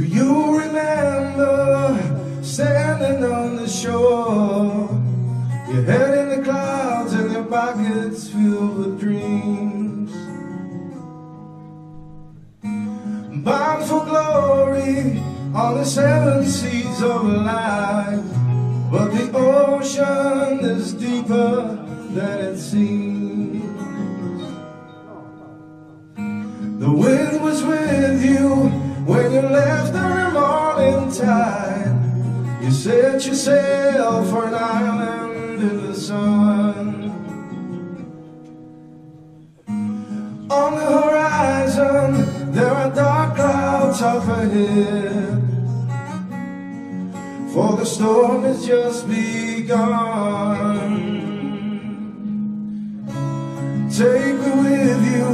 Do you remember standing on the shore? Your head in the clouds and your pockets filled with dreams. Bound for glory on the seven seas of life. But the ocean is deeper than it seems. The morning tide. You set your sail for an island in the sun. On the horizon, there are dark clouds up ahead. For the storm has just begun. Take me with you,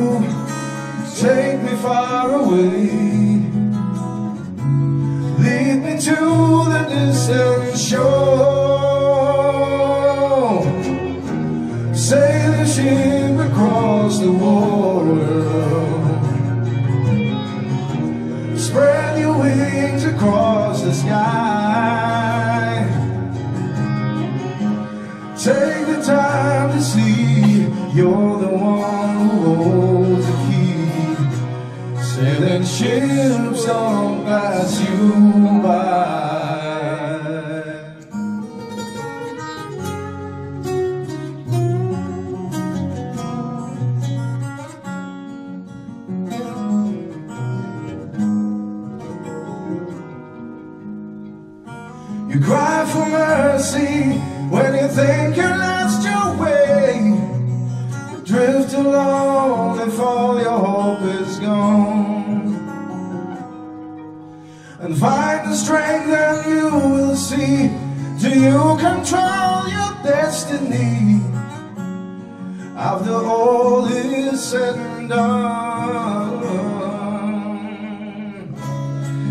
take me far away. Me to the distant shore. Sail the ship across the water. Spread your wings across the sky. Take the time to see you're the one who holds the key. Sailing ships don't pass you You cry for mercy when you think you lost your way. You drift along if all your hope is gone. And find the strength and you will see. Do you control your destiny? After all is said and done,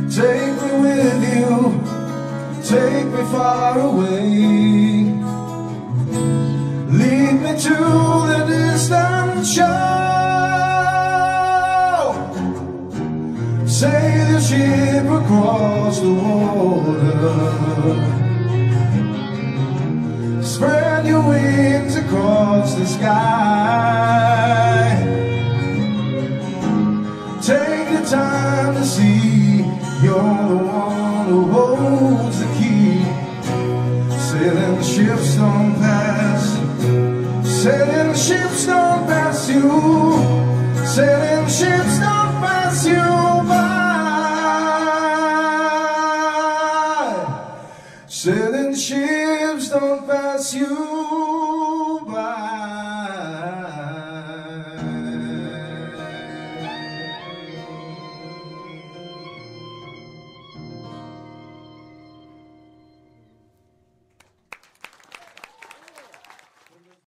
take me with you. Take me far away. Lead me to the distant shore. Sail the ship across the water. Spread your wings across the sky. Take the time to see You're the one who holds the key Sailing ships don't pass. Sailing ships don't pass you. Sailing ships don't pass you by. Sailing ships don't pass you